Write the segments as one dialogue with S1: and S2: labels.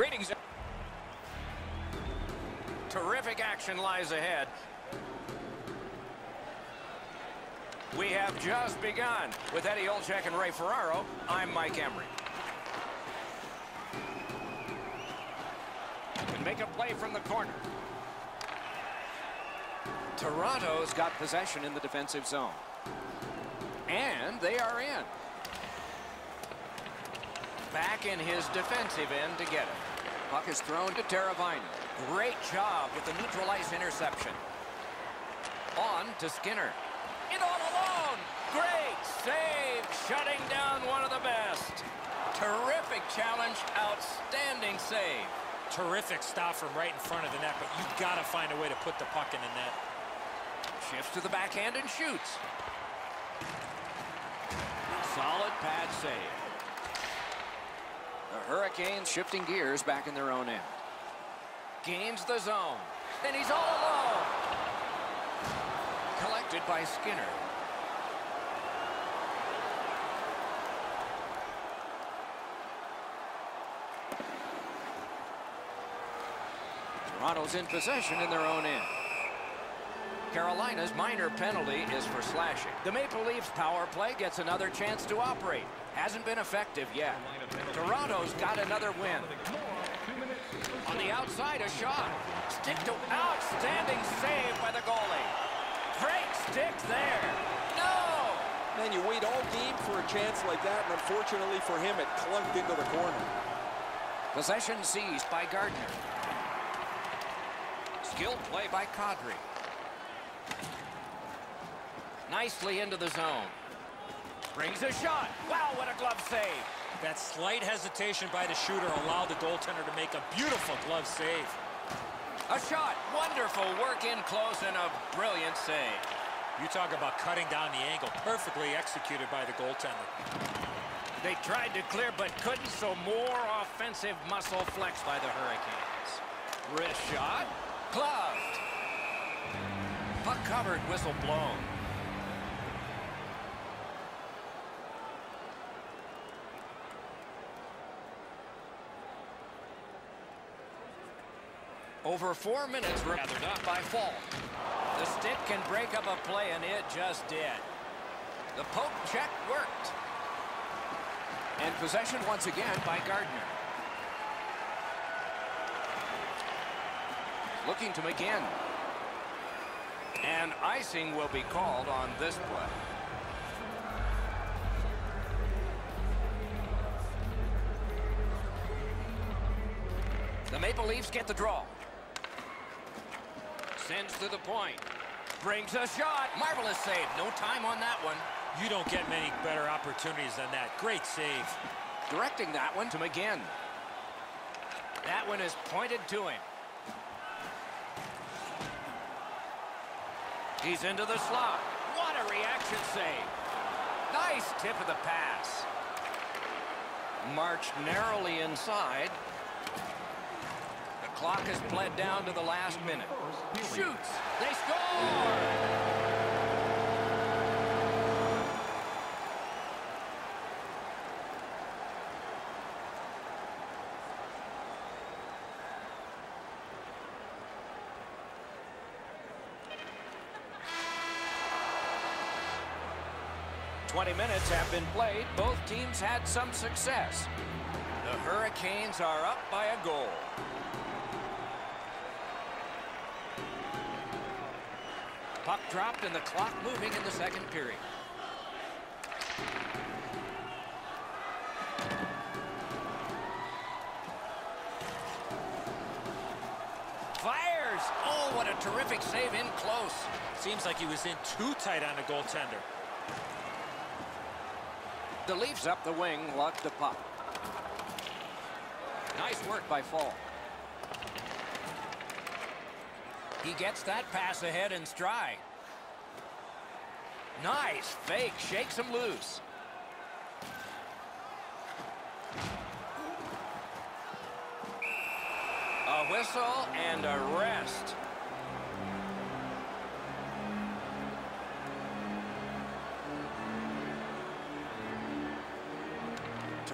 S1: Greetings. Terrific action lies ahead. We have just begun. With Eddie Olczyk and Ray Ferraro, I'm Mike Emrick. And make a play from the corner. Toronto's got possession in the defensive zone. And they are in. Back in his defensive end to get it. Puck is thrown to Teravainen. Great job with the neutral ice interception. On to Skinner. In all alone. Great save. Shutting down one of the best. Terrific challenge. Outstanding save.
S2: Terrific stop from right in front of the net, but you've got to find a way to put the puck in the net.
S1: Shifts to the backhand and shoots. Solid pad save. The Hurricanes shifting gears back in their own end. Gains the zone. And he's all alone. Collected by Skinner. Toronto's in possession in their own end. Carolina's minor penalty is for slashing. The Maple Leafs power play gets another chance to operate. Hasn't been effective yet. Toronto's got another win. On the outside, a shot. Stick to outstanding save by the goalie. Great stick there. No!
S3: Man, you wait all game for a chance like that, and unfortunately for him, it clunked into the corner.
S1: Possession seized by Gardiner. Skilled play by Kadri. Nicely into the zone. Brings a shot. Wow, what a glove save.
S2: That slight hesitation by the shooter allowed the goaltender to make a beautiful glove save.
S1: A shot. Wonderful work in close and a brilliant save.
S2: You talk about cutting down the angle. Perfectly executed by the goaltender.
S1: They tried to clear but couldn't, so more offensive muscle flex by the Hurricanes. Wrist shot. Gloved. Puck covered, whistle blown. Over four minutes gathered up by Faulk. The stick can break up a play, and it just did. The poke check worked. And possession once again by Gardiner. Looking to McGinn. And icing will be called on this play. The Maple Leafs get the draw. Sends to the point. Brings a shot. Marvelous save. No time on that one.
S2: You don't get many better opportunities than that. Great save.
S1: Directing that one to McGinn. That one is pointed to him. He's into the slot. What a reaction save. Nice tip of the pass. Marched narrowly inside. The clock has bled down to the last minute. Shoots. They score! Twenty minutes have been played. Both teams had some success. The Hurricanes are up by a goal. Puck dropped and the clock moving in the second period. Fires! Oh, what a terrific save in close.
S2: Seems like he was in too tight on the goaltender.
S1: The Leafs up the wing, luck the puck. Nice work by Faulk. He gets that pass ahead in stride. Nice fake, shakes him loose. A whistle and a rest.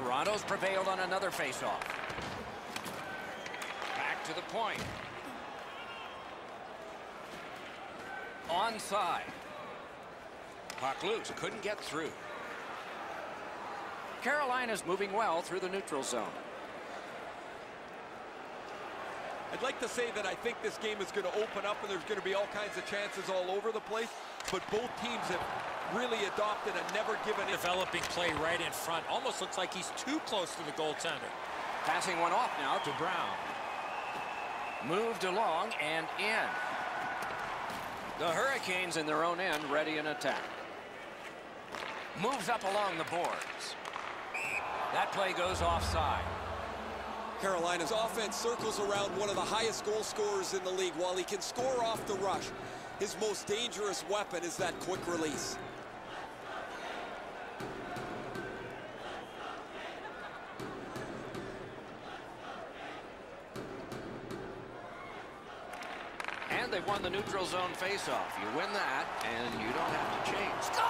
S1: Toronto's prevailed on another faceoff. Back to the point. Onside. Puck loose, couldn't get through. Carolina's moving well through the neutral zone.
S3: I'd like to say that I think this game is going to open up and there's going to be all kinds of chances all over the place, but both teams have really adopted a never given
S2: Developing play right in front. Almost looks like he's too close to the goaltender.
S1: Passing one off now to Brown. Moved along and in. The Hurricanes in their own end ready in attack. Moves up along the boards. That play goes offside.
S3: Carolina's offense circles around one of the highest goal scorers in the league. While he can score off the rush, his most dangerous weapon is that quick release.
S1: And they've won the neutral zone faceoff. You win that, and you don't have to change. Score!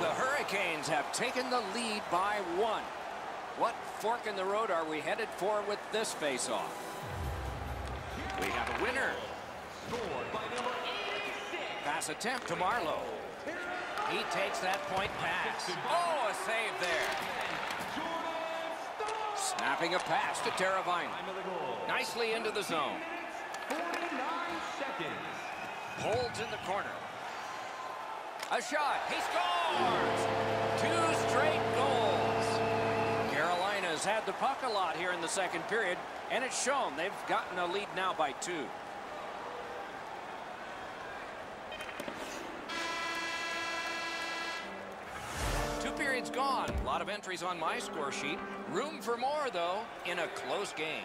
S1: The Hurricanes have taken the lead by one. What fork in the road are we headed for with this faceoff? We have a winner. Pass attempt to Marleau. He takes that point pass. Oh, a save there. Snapping a pass to Teravainen. Nicely into the zone.
S4: 49 seconds.
S1: Holds in the corner. A shot. He scores! Two straight goals. Carolina's had the puck a lot here in the second period, and it's shown they've gotten a lead now by two. Periods gone. A lot of entries on my score sheet. Room for more, though, in a close game.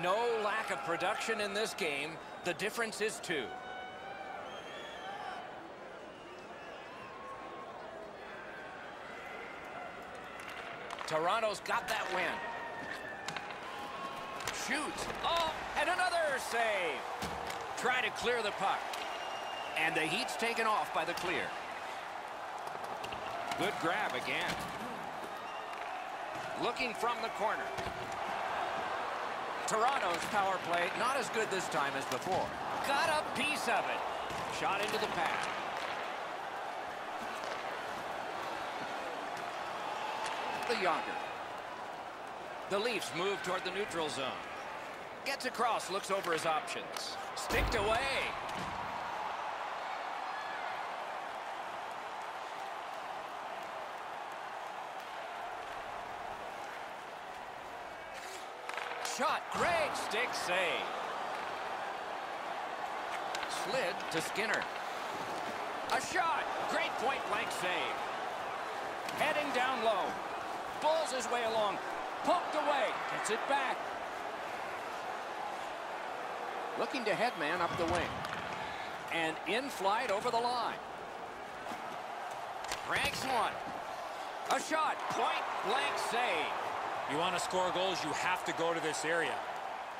S1: No lack of production in this game. The difference is two. Toronto's got that win. Shoots. Oh, and another save. Try to clear the puck. And the Heat's taken off by the clear. Good grab again. Looking from the corner. Toronto's power play not as good this time as before. Got a piece of it. Shot into the pad. The Yager. The Leafs move toward the neutral zone. Gets across, looks over his options. Sticked away. Shot, great stick save. Slid to Skinner. A shot, great point blank save. Heading down low. Pulls his way along. Poked away. Gets it back. Looking to headman up the wing. And in flight over the line. Ranks one. A shot. Point blank save.
S2: You want to score goals, you have to go to this area.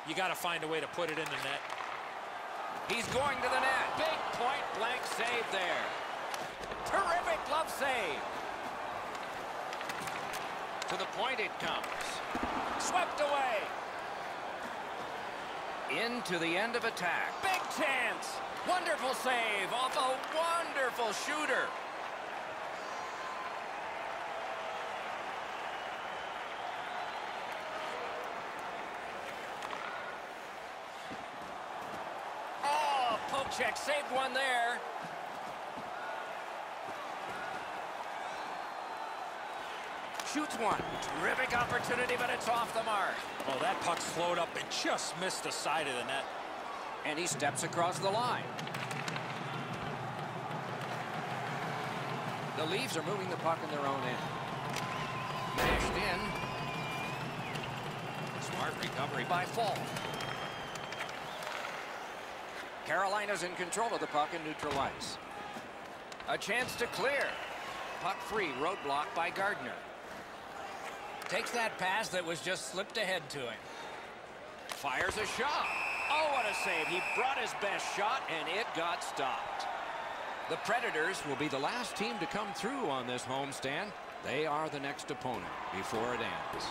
S2: You got to find a way to put it in the net.
S1: He's going to the net. Big point blank save there. Terrific glove save. To the point it comes. Swept away. Into the end of attack. Big chance. Wonderful save off a wonderful shooter. Oh, poke check saved one there. Shoots one. Terrific opportunity, but it's off the mark.
S2: Oh, that puck slowed up and just missed the side of the net.
S1: And he steps across the line. The Leafs are moving the puck in their own end. Mashed in. Smart recovery by Faulk. Carolina's in control of the puck in neutral ice. A chance to clear. Puck free, roadblock by Gardiner. Takes that pass that was just slipped ahead to him. Fires a shot. Oh, what a save. He brought his best shot, and it got stopped. The Predators will be the last team to come through on this homestand. They are the next opponent before it ends.